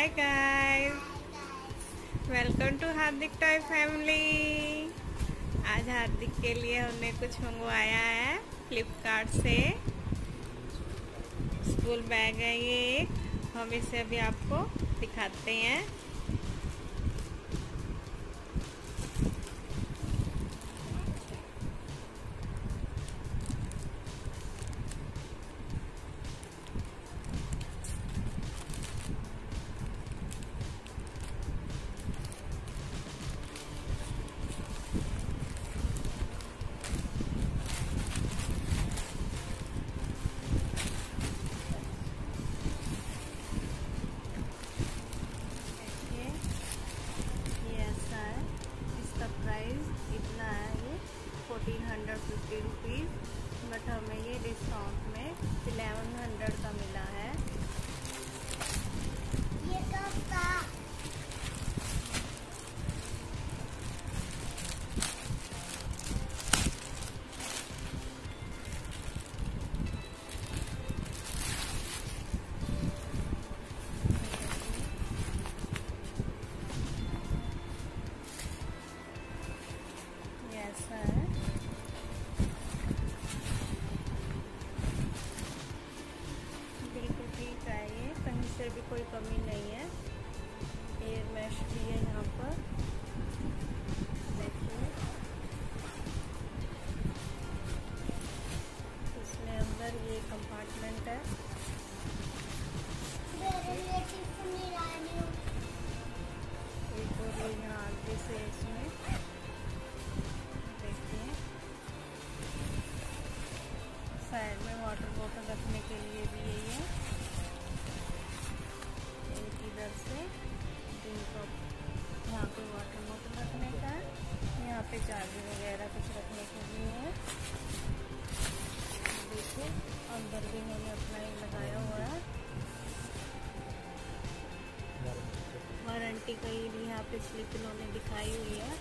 Hi guys welcome to Hardik toy family आज हार्दिक के लिए हमने कुछ मंगवाया है फ्लिपकार्ट से। स्कूल बैग है ये हम इसे अभी आपको दिखाते हैं। फिफ्टी रुपीज़ बट हमें ये डिस्काउंट में एलेवन हंड्रेड का मिला है। कोई कमी नहीं है। एयर मैश भी है यहाँ पर। देखिए। इसमें अंदर ये कंपार्टमेंट है। वारंटी कहीं भी यहाँ पे स्लिप इन्होंने दिखाई हुई है।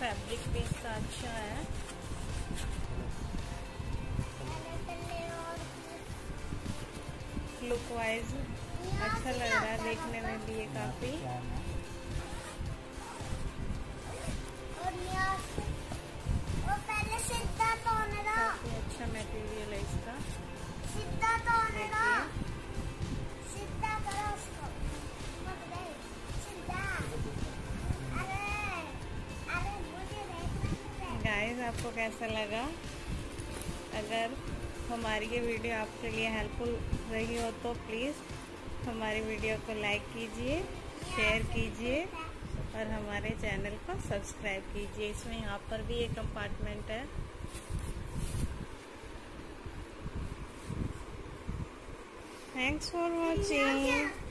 फैब्रिक भी इसका अच्छा है। लुक वाइज अच्छा लग रहा है देखने में भी ये काफ़ी। आपको कैसा लगा? अगर हमारी ये वीडियो आपके लिए हेल्पफुल रही हो तो प्लीज़ हमारी वीडियो को लाइक कीजिए शेयर कीजिए और हमारे चैनल को सब्सक्राइब कीजिए। इसमें यहाँ पर भी एक कंपार्टमेंट है। Thanks for watching